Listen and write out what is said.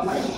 fala mais.